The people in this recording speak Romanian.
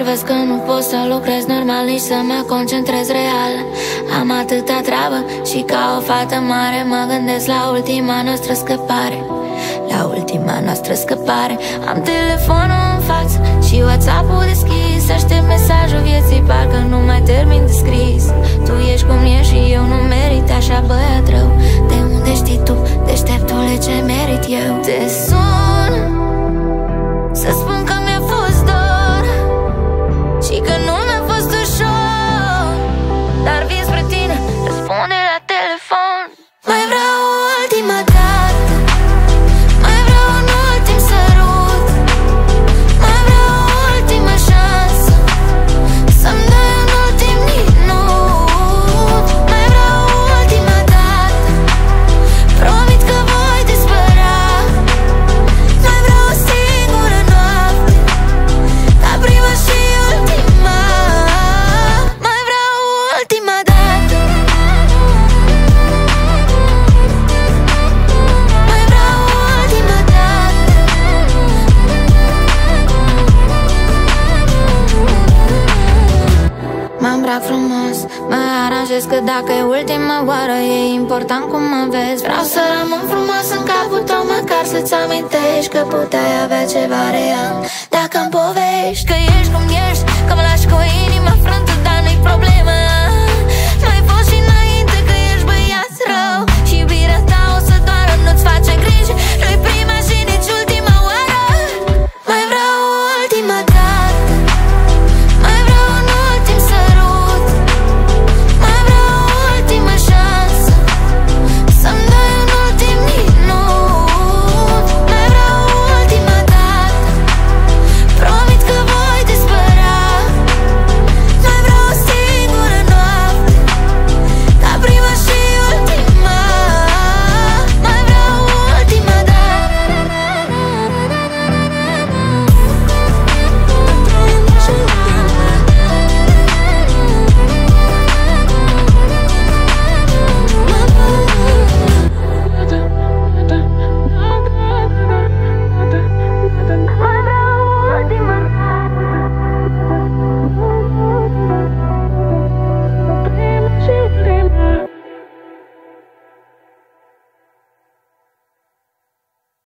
gândesc că nu pot să lucrez normal Nici să mă concentrez real. Am atâta treabă și ca o fată mare Mă gândesc la ultima noastră scăpare. La ultima noastră scăpare. Am telefonul în față și WhatsApp-ul deschis Aștept mesajul vieții, parcă nu mai termin de scris îmbrac frumos, mă aranjez că dacă e ultima oară E important cum mă vezi. Vreau să rămân frumos în capul tău Măcar să-ți amintești că puteai avea ceva real. Dacă îmi povești că ești cum ești